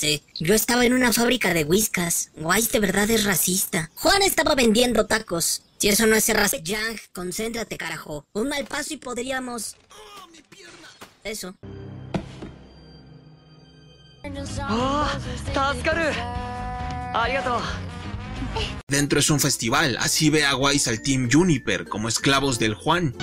Sí, yo estaba en una fábrica de whiskas. Wise de verdad es racista. Juan estaba vendiendo tacos. Si eso no es ser racista, Yang, concéntrate, carajo. Un mal paso y podríamos... Eso. Oh, Dentro es un festival, así ve a Wise al Team Juniper como esclavos del Juan.